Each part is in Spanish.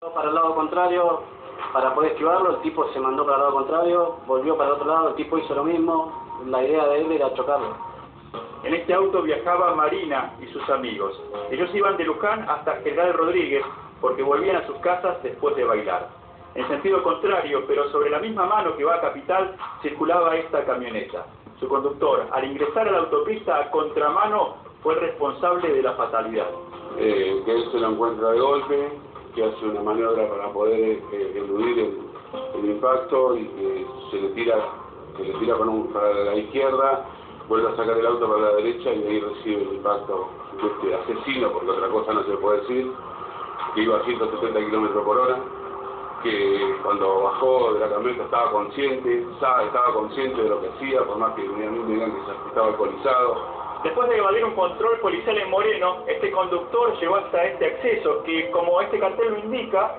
Para el lado contrario, para poder esquivarlo, el tipo se mandó para el lado contrario, volvió para el otro lado, el tipo hizo lo mismo, la idea de él era chocarlo. En este auto viajaba Marina y sus amigos. Ellos iban de Luján hasta General Rodríguez porque volvían a sus casas después de bailar. En sentido contrario, pero sobre la misma mano que va a Capital, circulaba esta camioneta. Su conductor, al ingresar a la autopista a contramano, fue el responsable de la fatalidad. Eh, que él se lo encuentra de golpe, que hace una maniobra para poder eh, eludir el, impacto y que se le tira, que le tira para, un, para la izquierda, vuelve a sacar el auto para la derecha y ahí recibe el impacto de este asesino, porque otra cosa no se puede decir, que iba a 170 kilómetros por hora que cuando bajó de la camioneta estaba consciente, estaba consciente de lo que hacía, por más que me digan que estaba alcoholizado. Después de evadir un control policial en Moreno, este conductor llegó hasta este acceso, que como este cartel lo indica,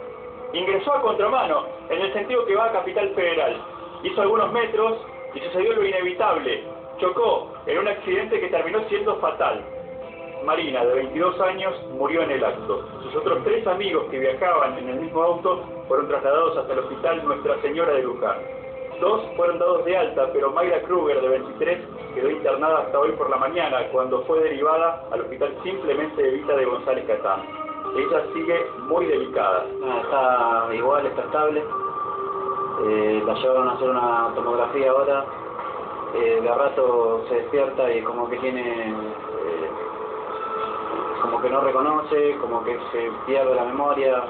ingresó a contramano, en el sentido que va a Capital Federal. Hizo algunos metros y sucedió lo inevitable. Chocó en un accidente que terminó siendo fatal. Marina, de 22 años, murió en el acto. Sus otros tres amigos que viajaban en el mismo auto fueron trasladados hasta el hospital Nuestra Señora de Luján. Dos fueron dados de alta, pero Mayra Kruger, de 23, quedó internada hasta hoy por la mañana, cuando fue derivada al hospital simplemente de Vita de González Catán. Ella sigue muy delicada. está igual, está estable. Eh, la llevaron a hacer una tomografía ahora. Eh, de rato se despierta y como que tiene como que no reconoce, como que se pierde la memoria.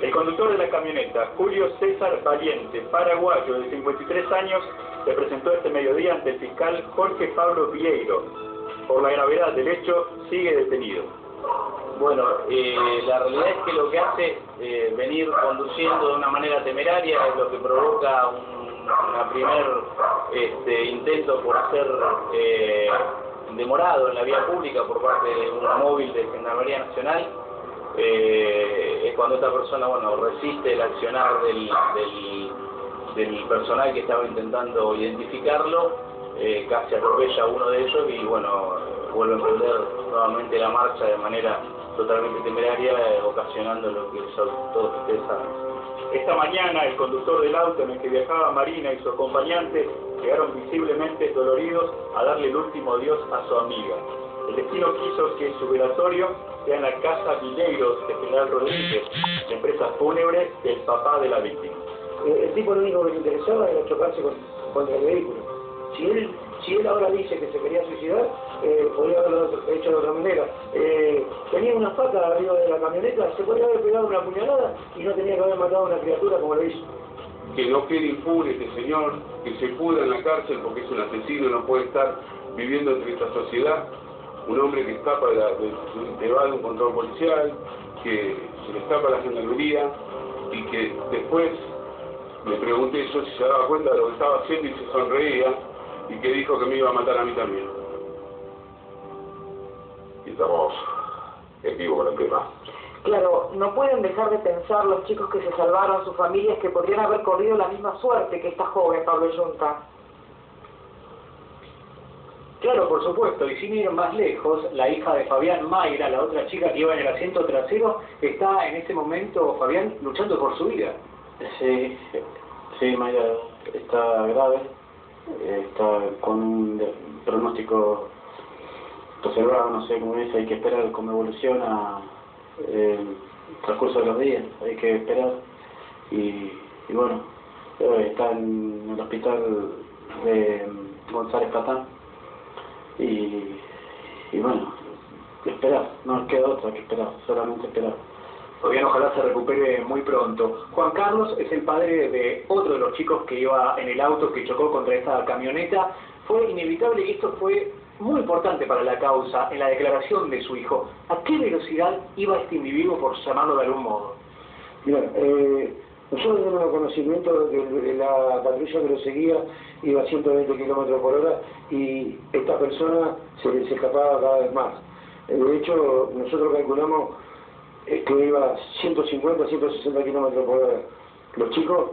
El conductor de la camioneta, Julio César Valiente, paraguayo de 53 años, se presentó este mediodía ante el fiscal Jorge Pablo Vieiro. Por la gravedad del hecho, sigue detenido. Bueno, eh, la realidad es que lo que hace eh, venir conduciendo de una manera temeraria es lo que provoca un primer este, intento por hacer eh, demorado en la vía pública por parte de un móvil de Gendarmería Nacional, eh, es cuando esta persona bueno resiste el accionar del, personal que estaba intentando identificarlo, eh, casi atropella a uno de ellos y bueno, vuelve a emprender nuevamente la marcha de manera totalmente temeraria, eh, ocasionando lo que todos ustedes saben. Esta mañana el conductor del auto en el que viajaba Marina y su acompañante llegaron visiblemente doloridos a darle el último adiós a su amiga. El destino quiso que su velatorio sea en la casa Vileiros de General Rodríguez, empresa fúnebre del papá de la víctima. El, tipo lo único que le interesaba era chocarse con, contra el vehículo. Si él, si él ahora dice que se quería suicidar, eh, podría haberlo hecho de otra manera. Eh, tenía una pata arriba de la camioneta, se podría haber pegado una puñalada y no tenía que haber matado a una criatura como lo hizo. Que no quede impune este señor, que se pudra en la cárcel porque es un asesino, no puede estar viviendo entre esta sociedad. Un hombre que escapa de, la, de, va de un control policial, que se le escapa la gendarmería y que después me pregunté yo si se daba cuenta de lo que estaba haciendo y se sonreía y que dijo que me iba a matar a mí también. Y estamos en vivo con el tema. Claro, no pueden dejar de pensar los chicos que se salvaron, sus familias, que podrían haber corrido la misma suerte que esta joven, Pablo Yunta. Claro, por supuesto, y sin ir más lejos, la hija de Fabián Mayra, la otra chica que iba en el asiento trasero, está en este momento, Fabián, luchando por su vida. Sí, sí, Mayra está grave, está con un pronóstico reservado, no sé cómo es, hay que esperar cómo evoluciona eh, el transcurso de los días, hay que esperar y, y bueno, está en el hospital de González Catán y, y bueno, esperar, no queda otra que esperar, solamente esperar. Fabián ojalá se recupere muy pronto. Juan Carlos es el padre de otro de los chicos que iba en el auto que chocó contra esta camioneta. Fue inevitable y esto fue muy importante para la causa en la declaración de su hijo. ¿A qué velocidad iba este individuo, por llamarlo de algún modo? Mira, eh, nosotros tenemos conocimiento de la patrulla que lo seguía iba a 120 kilómetros por hora y esta persona se, se escapaba cada vez más. De hecho, nosotros calculamos eh, que iba 150, 160 kilómetros por hora. Los chicos,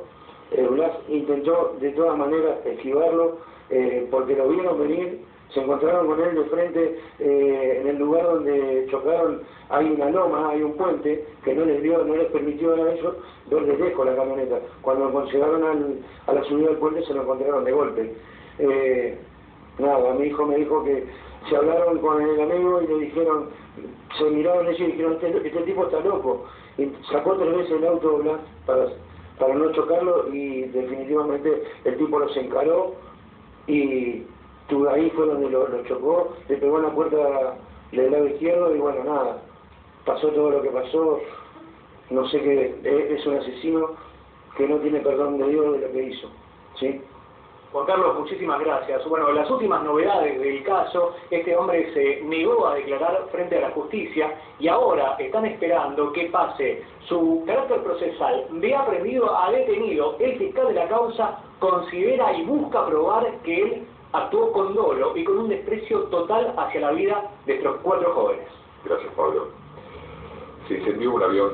eh, Blas intentó de todas maneras esquivarlo eh, porque lo vieron venir, se encontraron con él de frente eh, en el lugar donde chocaron, hay una loma, hay un puente que no les dio, no les permitió a ellos ver de lejos la camioneta. Cuando cuando llegaron al, a la subida del puente se lo encontraron de golpe. Eh, nada, mi hijo me dijo que se hablaron con el amigo y le dijeron, se miraron ellos y dijeron, este, este tipo está loco. Y sacó tres veces el auto para, para no chocarlo y definitivamente el tipo los encaró y ahí fue donde lo, lo, chocó, le pegó en la puerta del lado izquierdo y bueno, nada, pasó todo lo que pasó, no sé qué, es un asesino que no tiene perdón de Dios de lo que hizo, ¿sí? Juan Carlos, muchísimas gracias. Bueno, las últimas novedades del caso, este hombre se negó a declarar frente a la justicia y ahora están esperando que pase su carácter procesal de aprendido a detenido. El fiscal de la causa considera y busca probar que él actuó con dolo y con un desprecio total hacia la vida de estos cuatro jóvenes. Gracias, Pablo. Se incendió un avión